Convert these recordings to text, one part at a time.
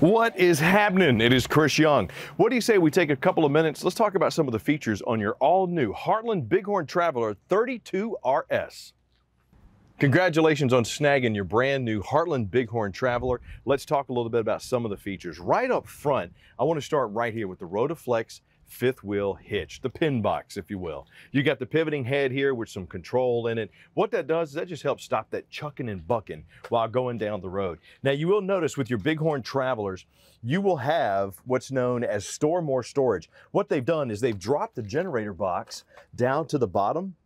What is happening? It is Chris Young. What do you say we take a couple of minutes? Let's talk about some of the features on your all new Heartland Bighorn Traveler 32 RS. Congratulations on snagging your brand new Heartland Bighorn Traveler. Let's talk a little bit about some of the features. Right up front, I want to start right here with the Rotoflex fifth wheel hitch, the pin box, if you will. You got the pivoting head here with some control in it. What that does is that just helps stop that chucking and bucking while going down the road. Now you will notice with your Bighorn Travelers, you will have what's known as store more storage. What they've done is they've dropped the generator box down to the bottom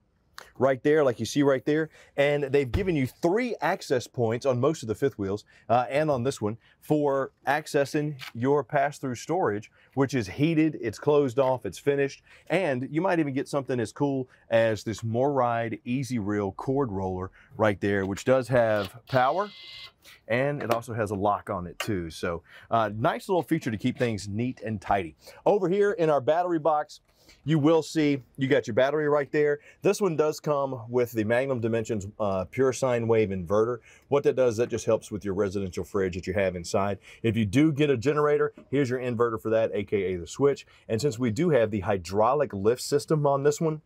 right there, like you see right there. And they've given you three access points on most of the fifth wheels uh, and on this one for accessing your pass-through storage, which is heated, it's closed off, it's finished. And you might even get something as cool as this MORryde Easy Reel cord roller right there, which does have power and it also has a lock on it too. So uh, nice little feature to keep things neat and tidy. Over here in our battery box, you will see you got your battery right there. This one does come with the Magnum Dimensions uh, pure sine wave inverter. What that does, that just helps with your residential fridge that you have inside. If you do get a generator, here's your inverter for that, AKA the switch. And since we do have the hydraulic lift system on this one,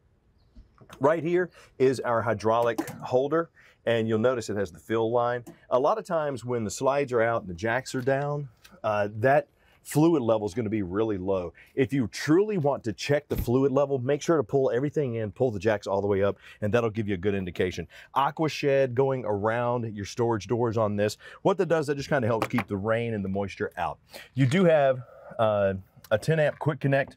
right here is our hydraulic holder and you'll notice it has the fill line. A lot of times when the slides are out and the jacks are down, uh, that fluid level is going to be really low. If you truly want to check the fluid level, make sure to pull everything in, pull the jacks all the way up, and that'll give you a good indication. Aqua shed going around your storage doors on this. What that does, that just kind of helps keep the rain and the moisture out. You do have uh, a 10 amp quick connect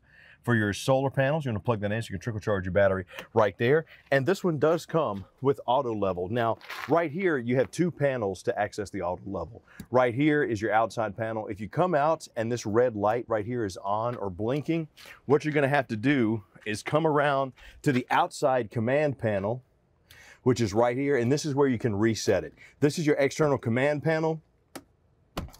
for your solar panels. You want to plug that in so you can trickle charge your battery right there. And this one does come with auto level. Now, right here, you have two panels to access the auto level. Right here is your outside panel. If you come out and this red light right here is on or blinking, what you're going to have to do is come around to the outside command panel which is right here, and this is where you can reset it. This is your external command panel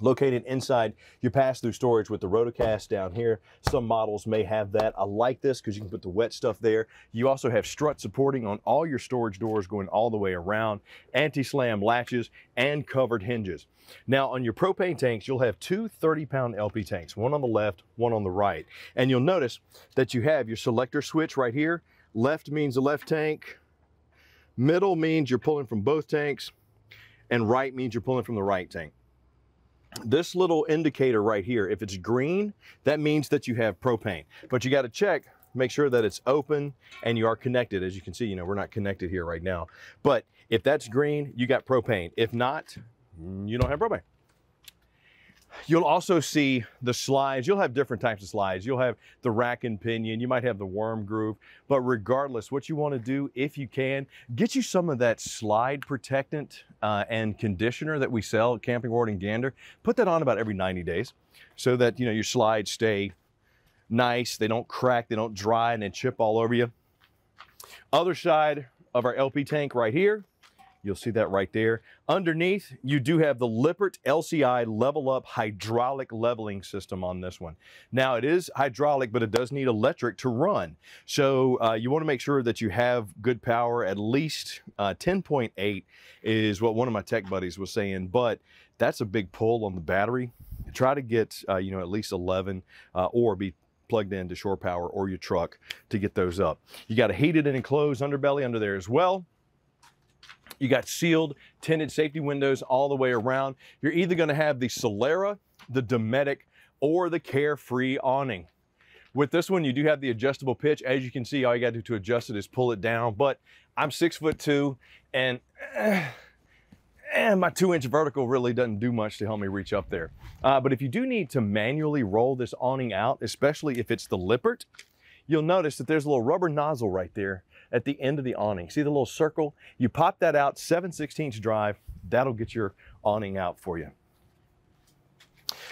located inside your pass-through storage with the rotocast down here. Some models may have that. I like this because you can put the wet stuff there. You also have strut supporting on all your storage doors going all the way around, anti-slam latches, and covered hinges. Now on your propane tanks, you'll have two 30-pound LP tanks, one on the left, one on the right. And you'll notice that you have your selector switch right here. Left means the left tank, middle means you're pulling from both tanks, and right means you're pulling from the right tank this little indicator right here, if it's green, that means that you have propane. But you got to check, make sure that it's open and you are connected. As you can see, you know, we're not connected here right now. But if that's green, you got propane. If not, you don't have propane. You'll also see the slides. You'll have different types of slides. You'll have the rack and pinion. You might have the worm groove. But regardless, what you want to do, if you can, get you some of that slide protectant uh, and conditioner that we sell at Camping World and Gander. Put that on about every 90 days so that you know your slides stay nice. They don't crack, they don't dry, and then chip all over you. Other side of our LP tank right here, You'll see that right there. Underneath, you do have the Lippert LCI Level Up hydraulic leveling system on this one. Now, it is hydraulic, but it does need electric to run. So uh, you want to make sure that you have good power. At least uh, 10.8 is what one of my tech buddies was saying, but that's a big pull on the battery. Try to get, uh, you know, at least 11 uh, or be plugged into shore power or your truck to get those up. You got a heated and enclosed underbelly under there as well. You got sealed tinted safety windows all the way around. You're either going to have the Solera, the Dometic, or the Carefree awning. With this one, you do have the adjustable pitch. As you can see, all you got to do to adjust it is pull it down. But I'm six foot two, and and my two inch vertical really doesn't do much to help me reach up there. Uh, but if you do need to manually roll this awning out, especially if it's the Lippert, you'll notice that there's a little rubber nozzle right there at the end of the awning. See the little circle? You pop that out, 7 16 drive, that'll get your awning out for you.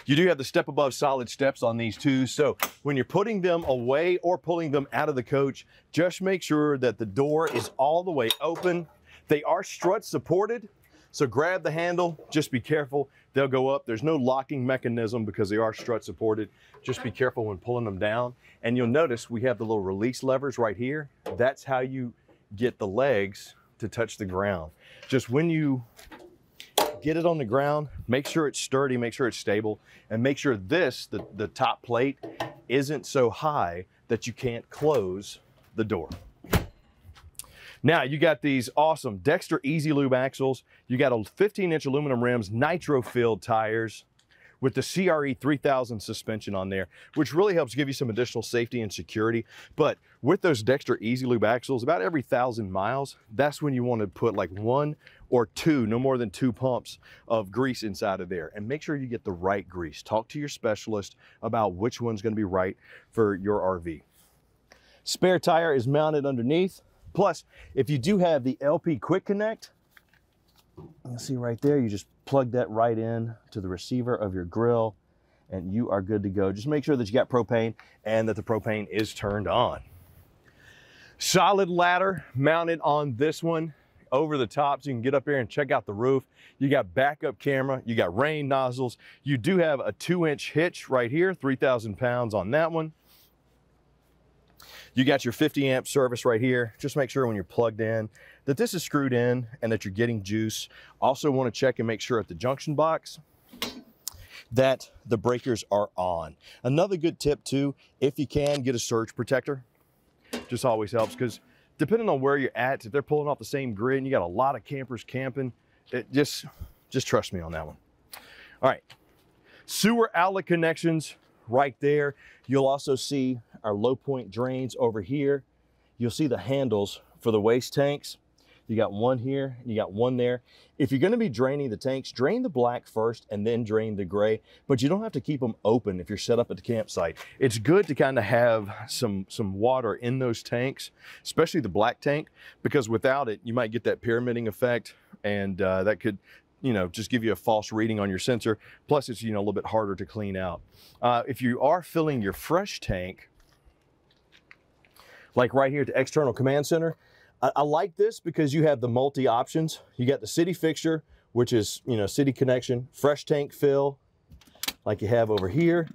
You do have the step above solid steps on these too. So when you're putting them away or pulling them out of the coach, just make sure that the door is all the way open. They are strut supported. So grab the handle, just be careful. They'll go up. There's no locking mechanism because they are strut supported. Just be careful when pulling them down. And you'll notice we have the little release levers right here. That's how you get the legs to touch the ground. Just when you get it on the ground, make sure it's sturdy, make sure it's stable, and make sure this, the, the top plate, isn't so high that you can't close the door. Now you got these awesome Dexter Easy Lube axles. You got a 15 inch aluminum rims, nitro filled tires with the CRE 3000 suspension on there, which really helps give you some additional safety and security. But with those Dexter Easy Lube axles, about every thousand miles, that's when you want to put like one or two, no more than two pumps of grease inside of there. And make sure you get the right grease. Talk to your specialist about which one's going to be right for your RV. Spare tire is mounted underneath. Plus, if you do have the LP Quick Connect, you see right there, you just plug that right in to the receiver of your grill and you are good to go. Just make sure that you got propane and that the propane is turned on. Solid ladder mounted on this one over the top so you can get up here and check out the roof. You got backup camera, you got rain nozzles. You do have a two inch hitch right here, 3,000 pounds on that one. You got your 50 amp service right here. Just make sure when you're plugged in that this is screwed in and that you're getting juice. Also want to check and make sure at the junction box that the breakers are on. Another good tip too, if you can get a surge protector, just always helps because depending on where you're at, if they're pulling off the same grid and you got a lot of campers camping, it just, just trust me on that one. All right, sewer outlet connections right there. You'll also see our low point drains over here. You'll see the handles for the waste tanks. You got one here, you got one there. If you're gonna be draining the tanks, drain the black first and then drain the gray, but you don't have to keep them open if you're set up at the campsite. It's good to kind of have some, some water in those tanks, especially the black tank, because without it, you might get that pyramiding effect and uh, that could you know, just give you a false reading on your sensor. Plus it's, you know, a little bit harder to clean out. Uh, if you are filling your fresh tank, like right here at the external command center, I, I like this because you have the multi options. You got the city fixture, which is, you know, city connection, fresh tank fill, like you have over here.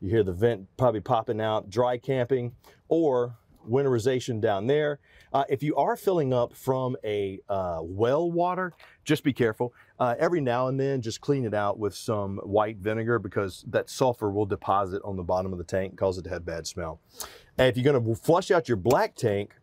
You hear the vent probably popping out, dry camping, or winterization down there. Uh, if you are filling up from a uh, well water, just be careful. Uh, every now and then, just clean it out with some white vinegar because that sulfur will deposit on the bottom of the tank, cause it to have bad smell. And if you're gonna flush out your black tank,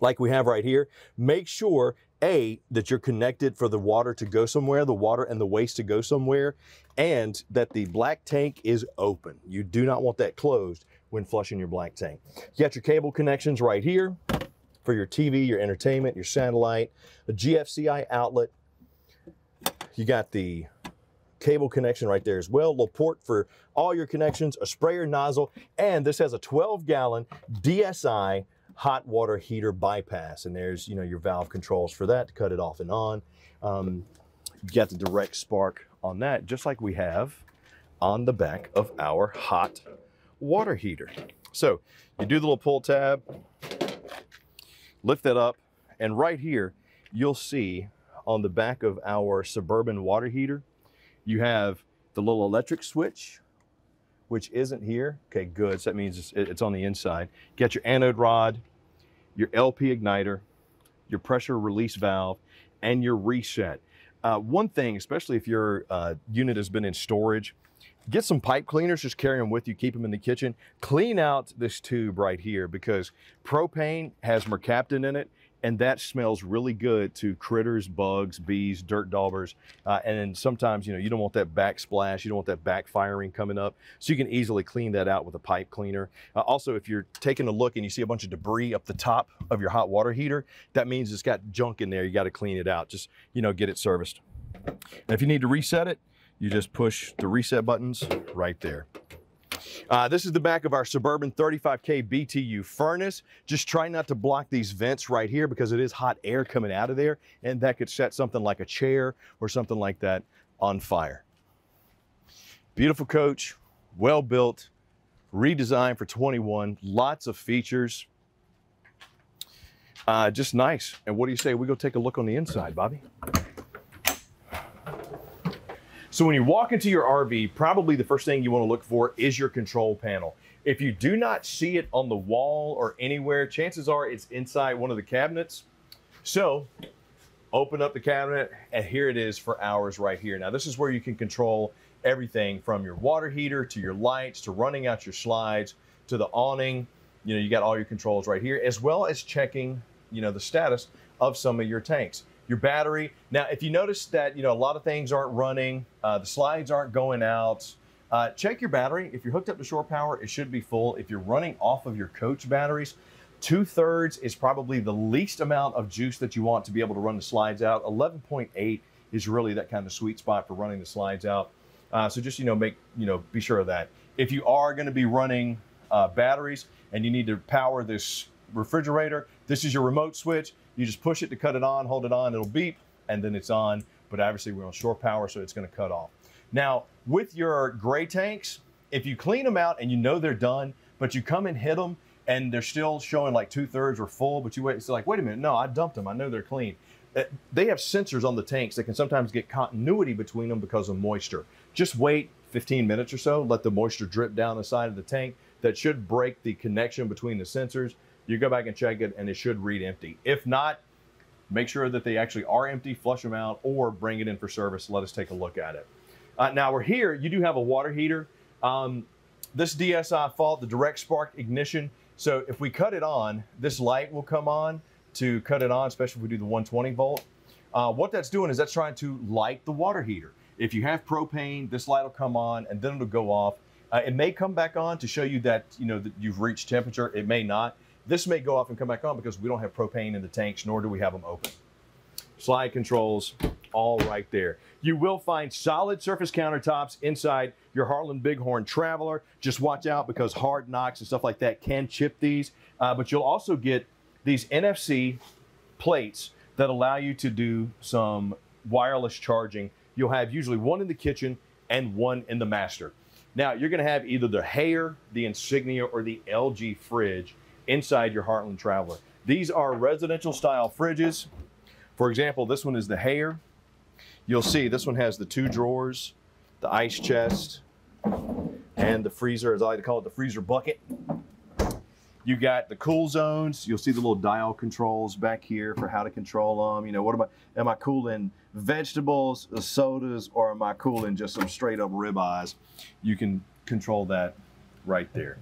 like we have right here, make sure a, that you're connected for the water to go somewhere, the water and the waste to go somewhere, and that the black tank is open. You do not want that closed when flushing your black tank. You got your cable connections right here for your TV, your entertainment, your satellite, a GFCI outlet. You got the cable connection right there as well, little port for all your connections, a sprayer nozzle, and this has a 12 gallon DSI hot water heater bypass. And there's, you know, your valve controls for that to cut it off and on. Um, you got the direct spark on that, just like we have on the back of our hot water heater. So you do the little pull tab, lift that up, and right here, you'll see on the back of our Suburban water heater, you have the little electric switch, which isn't here. Okay, good. So that means it's, it's on the inside. Get your anode rod, your LP igniter, your pressure release valve, and your reset. Uh, one thing, especially if your uh, unit has been in storage, get some pipe cleaners, just carry them with you, keep them in the kitchen. Clean out this tube right here because propane has mercaptan in it and that smells really good to critters, bugs, bees, dirt daubers. Uh, and then sometimes, you know, you don't want that backsplash, you don't want that backfiring coming up. So you can easily clean that out with a pipe cleaner. Uh, also, if you're taking a look and you see a bunch of debris up the top of your hot water heater, that means it's got junk in there. You got to clean it out. Just, you know, get it serviced. And if you need to reset it, you just push the reset buttons right there. Uh, this is the back of our Suburban 35K BTU furnace. Just try not to block these vents right here because it is hot air coming out of there and that could set something like a chair or something like that on fire. Beautiful coach, well built, redesigned for 21, lots of features. Uh, just nice. And what do you say we go take a look on the inside, Bobby? So when you walk into your RV, probably the first thing you want to look for is your control panel. If you do not see it on the wall or anywhere, chances are it's inside one of the cabinets. So open up the cabinet, and here it is for hours right here. Now, this is where you can control everything from your water heater to your lights to running out your slides to the awning. You know, you got all your controls right here, as well as checking, you know, the status of some of your tanks. Your battery. Now, if you notice that, you know, a lot of things aren't running, uh, the slides aren't going out, uh, check your battery. If you're hooked up to shore power, it should be full. If you're running off of your coach batteries, two thirds is probably the least amount of juice that you want to be able to run the slides out. 11.8 is really that kind of sweet spot for running the slides out. Uh, so just, you know, make, you know, be sure of that. If you are going to be running uh, batteries and you need to power this refrigerator, this is your remote switch. You just push it to cut it on, hold it on, it'll beep, and then it's on. But obviously we're on shore power, so it's going to cut off. Now, with your gray tanks, if you clean them out and you know they're done, but you come and hit them and they're still showing like two thirds or full, but you wait, it's like, wait a minute, no, I dumped them. I know they're clean. Uh, they have sensors on the tanks that can sometimes get continuity between them because of moisture. Just wait 15 minutes or so, let the moisture drip down the side of the tank. That should break the connection between the sensors. You go back and check it, and it should read empty. If not, make sure that they actually are empty, flush them out, or bring it in for service. Let us take a look at it. Uh, now we're here, you do have a water heater. Um, this DSI fault, the direct spark ignition. So if we cut it on, this light will come on to cut it on, especially if we do the 120 volt. Uh, what that's doing is that's trying to light the water heater. If you have propane, this light will come on and then it'll go off. Uh, it may come back on to show you that you know that you've reached temperature. It may not. This may go off and come back on because we don't have propane in the tanks, nor do we have them open. Slide controls, all right there. You will find solid surface countertops inside your Heartland Bighorn Traveler. Just watch out because hard knocks and stuff like that can chip these. Uh, but you'll also get these NFC plates that allow you to do some wireless charging. You'll have usually one in the kitchen and one in the master. Now, you're going to have either the Haier, the Insignia, or the LG fridge inside your Heartland Traveler. These are residential style fridges. For example, this one is the Haier. You'll see this one has the two drawers, the ice chest, and the freezer, as I like to call it, the freezer bucket. You got the cool zones. You'll see the little dial controls back here for how to control them. You know, what am I, am I cooling vegetables, sodas, or am I cooling just some straight up ribeyes? You can control that right there.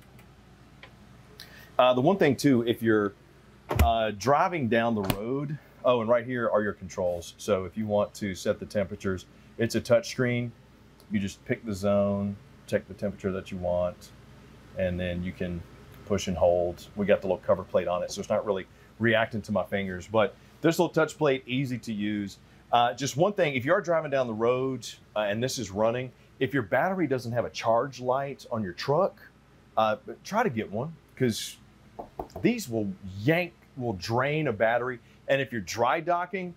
Uh, the one thing too, if you're uh, driving down the road, oh, and right here are your controls. So if you want to set the temperatures, it's a touch screen. You just pick the zone, check the temperature that you want, and then you can push and hold. We got the little cover plate on it, so it's not really reacting to my fingers. But this little touch plate, easy to use. Uh, just one thing, if you are driving down the road uh, and this is running, if your battery doesn't have a charge light on your truck, uh, try to get one because these will yank, will drain a battery. And if you're dry docking,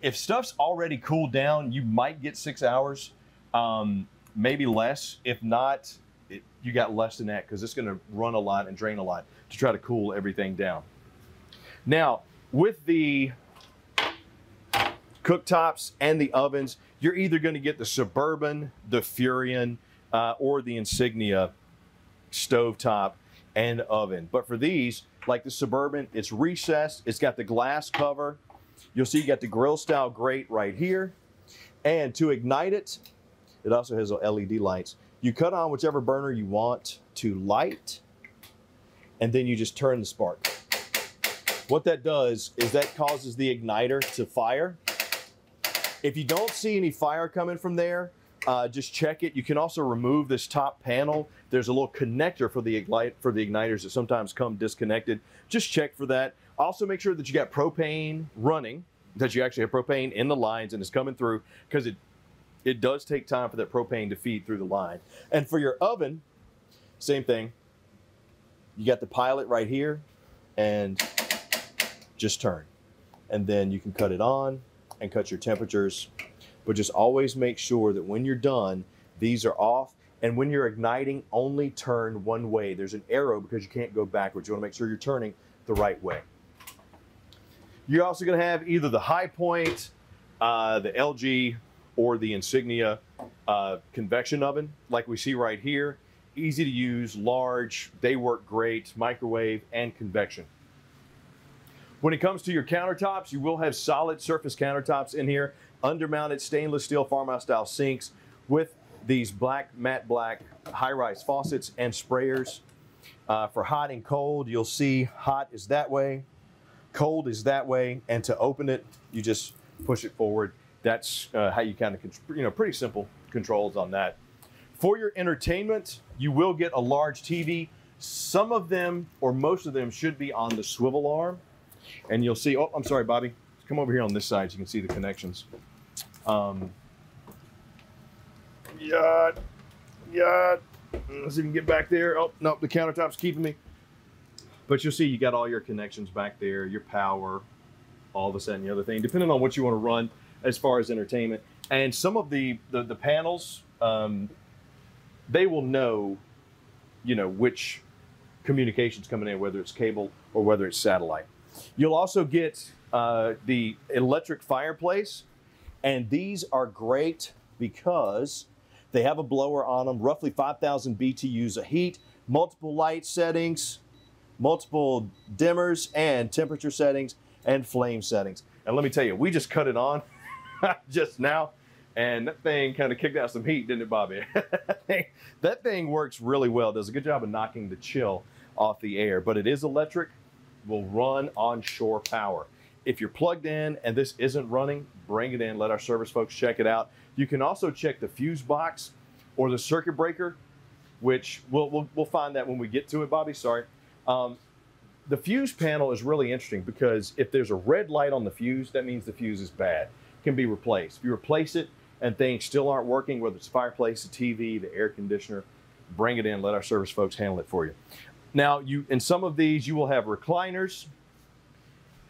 if stuff's already cooled down, you might get six hours, um, maybe less. If not, it, you got less than that because it's going to run a lot and drain a lot to try to cool everything down. Now, with the cooktops and the ovens, you're either going to get the Suburban, the Furrion, uh, or the Insignia stovetop and oven. But for these, like the Suburban, it's recessed. It's got the glass cover. You'll see you got the grill style grate right here. And to ignite it, it also has LED lights. You cut on whichever burner you want to light, and then you just turn the spark. What that does is that causes the igniter to fire. If you don't see any fire coming from there, uh, just check it. You can also remove this top panel. There's a little connector for the ignite for the igniters that sometimes come disconnected. Just check for that. Also make sure that you got propane running, that you actually have propane in the lines and it's coming through because it it does take time for that propane to feed through the line. And for your oven, same thing. You got the pilot right here and just turn. And then you can cut it on and cut your temperatures. But just always make sure that when you're done, these are off. And when you're igniting, only turn one way. There's an arrow because you can't go backwards. You want to make sure you're turning the right way. You're also going to have either the high point, uh, the LG or the Insignia uh, convection oven, like we see right here. Easy to use, large, they work great, microwave and convection. When it comes to your countertops, you will have solid surface countertops in here, undermounted stainless steel farmhouse style sinks with these black, matte black high-rise faucets and sprayers. Uh, for hot and cold, you'll see hot is that way, cold is that way, and to open it, you just push it forward. That's uh, how you kind of, you know, pretty simple controls on that. For your entertainment, you will get a large TV. Some of them, or most of them, should be on the swivel arm and you'll see, oh, I'm sorry, Bobby. Come over here on this side so you can see the connections. Um, yeah, yeah. Let's even get back there. Oh, no, the countertop's keeping me. But you'll see you got all your connections back there, your power, all of a sudden the other thing, depending on what you want to run as far as entertainment. And some of the, the, the panels, um, they will know, you know, which communications coming in, whether it's cable or whether it's satellite. You'll also get uh, the electric fireplace, and these are great because they have a blower on them, roughly 5,000 BTUs of heat, multiple light settings, multiple dimmers and temperature settings and flame settings. And let me tell you, we just cut it on just now and that thing kind of kicked out some heat, didn't it, Bobby? that thing works really well. Does a good job of knocking the chill off the air, but it is electric will run on shore power. If you're plugged in and this isn't running, bring it in, let our service folks check it out. You can also check the fuse box or the circuit breaker, which we'll, we'll, we'll find that when we get to it, Bobby, sorry. Um, the fuse panel is really interesting because if there's a red light on the fuse, that means the fuse is bad, can be replaced. If you replace it and things still aren't working, whether it's the fireplace, the TV, the air conditioner, bring it in, let our service folks handle it for you. Now, you in some of these, you will have recliners,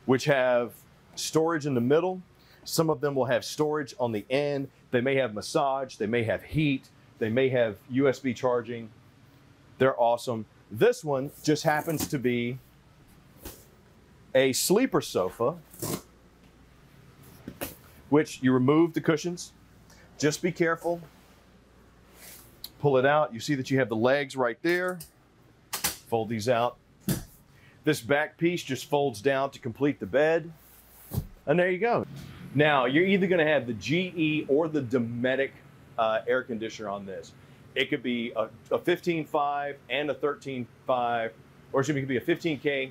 which have storage in the middle. Some of them will have storage on the end. They may have massage. They may have heat. They may have USB charging. They're awesome. This one just happens to be a sleeper sofa, which you remove the cushions. Just be careful. Pull it out. You see that you have the legs right there. Fold these out. This back piece just folds down to complete the bed. And there you go. Now, you're either going to have the GE or the Dometic uh, air conditioner on this. It could be a, a 15.5 and a 13.5, or it could be a 15K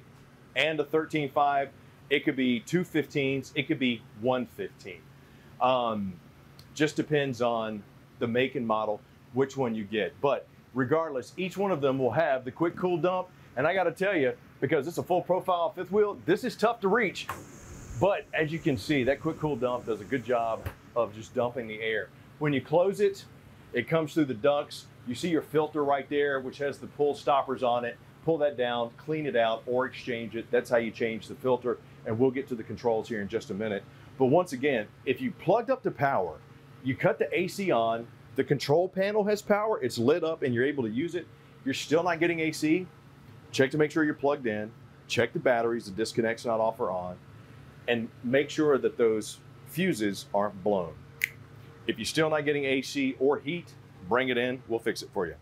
and a 13.5. It could be two 15s. It could be one 15. Um, just depends on the make and model, which one you get. But regardless, each one of them will have the quick cool dump. And I got to tell you, because it's a full profile fifth wheel, this is tough to reach. But as you can see, that quick cool dump does a good job of just dumping the air. When you close it, it comes through the ducts. You see your filter right there, which has the pull stoppers on it. Pull that down, clean it out, or exchange it. That's how you change the filter. And we'll get to the controls here in just a minute. But once again, if you plugged up the power, you cut the AC on, the control panel has power, it's lit up and you're able to use it. You're still not getting AC. Check to make sure you're plugged in. Check the batteries, the disconnect's not off or on. And make sure that those fuses aren't blown. If you're still not getting AC or heat, bring it in. We'll fix it for you.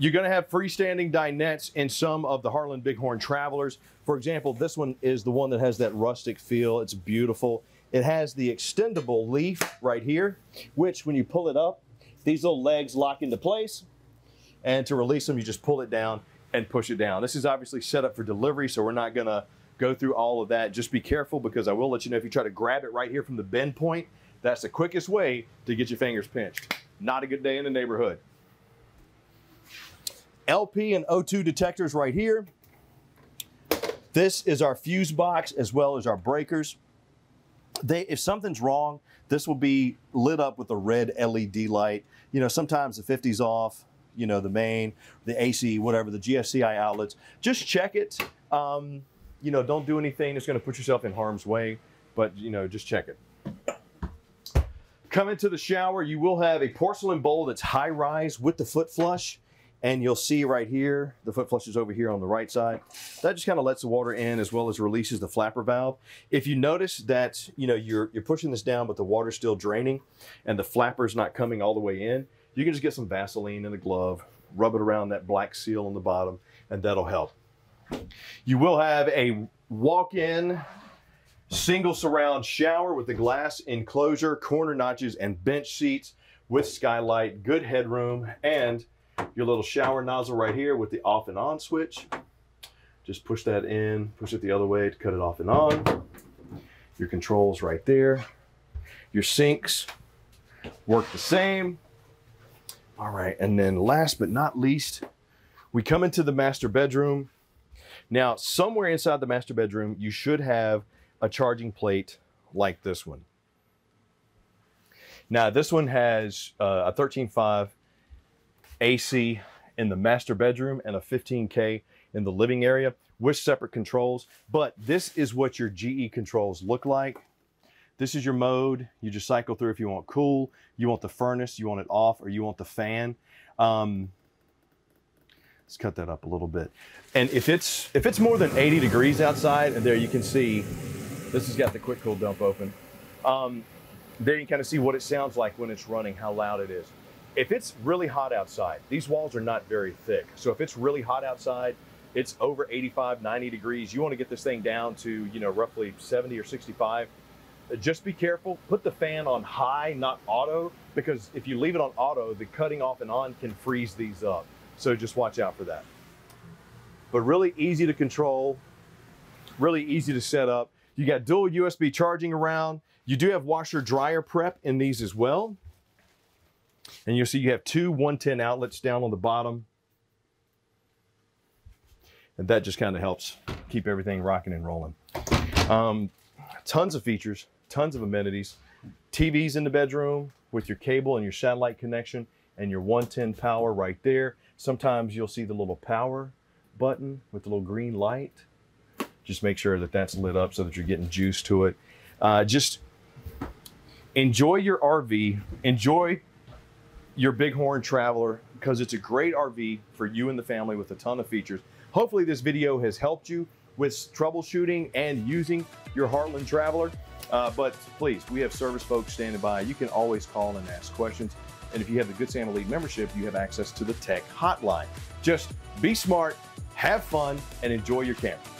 You're going to have freestanding dinettes in some of the Heartland Bighorn Travelers. For example, this one is the one that has that rustic feel. It's beautiful. It has the extendable leaf right here, which when you pull it up, these little legs lock into place. And to release them, you just pull it down and push it down. This is obviously set up for delivery, so we're not gonna go through all of that. Just be careful because I will let you know if you try to grab it right here from the bend point, that's the quickest way to get your fingers pinched. Not a good day in the neighborhood. LP and O2 detectors right here. This is our fuse box as well as our breakers they if something's wrong, this will be lit up with a red LED light. You know, sometimes the 50's off, you know, the main, the AC, whatever, the GFCI outlets. Just check it. Um, you know, don't do anything that's going to put yourself in harm's way, but, you know, just check it. Come into the shower, you will have a porcelain bowl that's high rise with the foot flush and you'll see right here, the foot flush is over here on the right side. That just kind of lets the water in as well as releases the flapper valve. If you notice that, you know, you're, you're pushing this down, but the water's still draining and the flapper's not coming all the way in, you can just get some Vaseline in a glove, rub it around that black seal on the bottom, and that'll help. You will have a walk in, single surround shower with the glass enclosure, corner notches, and bench seats with skylight, good headroom, and your little shower nozzle right here with the off and on switch. Just push that in, push it the other way to cut it off and on. Your controls right there. Your sinks work the same. All right, and then last but not least, we come into the master bedroom. Now, somewhere inside the master bedroom, you should have a charging plate like this one. Now, this one has uh, a 13.5 AC in the master bedroom and a 15K in the living area with separate controls. But this is what your GE controls look like. This is your mode. You just cycle through if you want cool, you want the furnace, you want it off, or you want the fan. Um, let's cut that up a little bit. And if it's if it's more than 80 degrees outside, and there you can see, this has got the quick cool dump open. Um, there you kind of see what it sounds like when it's running, how loud it is. If it's really hot outside, these walls are not very thick. So if it's really hot outside, it's over 85, 90 degrees. You want to get this thing down to, you know, roughly 70 or 65 just be careful. Put the fan on high, not auto, because if you leave it on auto, the cutting off and on can freeze these up. So just watch out for that. But really easy to control, really easy to set up. You got dual USB charging around. You do have washer dryer prep in these as well. And you'll see you have two 110 outlets down on the bottom. And that just kind of helps keep everything rocking and rolling. Um, tons of features tons of amenities. TVs in the bedroom with your cable and your satellite connection and your 110 power right there. Sometimes you'll see the little power button with the little green light. Just make sure that that's lit up so that you're getting juice to it. Uh, just enjoy your RV. Enjoy your Bighorn Traveler because it's a great RV for you and the family with a ton of features. Hopefully this video has helped you with troubleshooting and using your Heartland Traveler. Uh, but please, we have service folks standing by. You can always call and ask questions. And if you have the Good Sam Elite membership, you have access to the tech hotline. Just be smart, have fun, and enjoy your camper.